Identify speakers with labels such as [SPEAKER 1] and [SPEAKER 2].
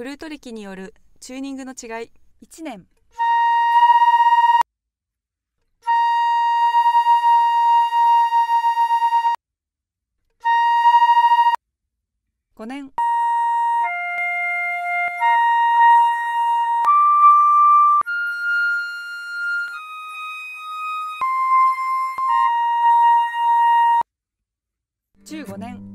[SPEAKER 1] フルート歴によるチューニングの違い。
[SPEAKER 2] 1年。5年。15年。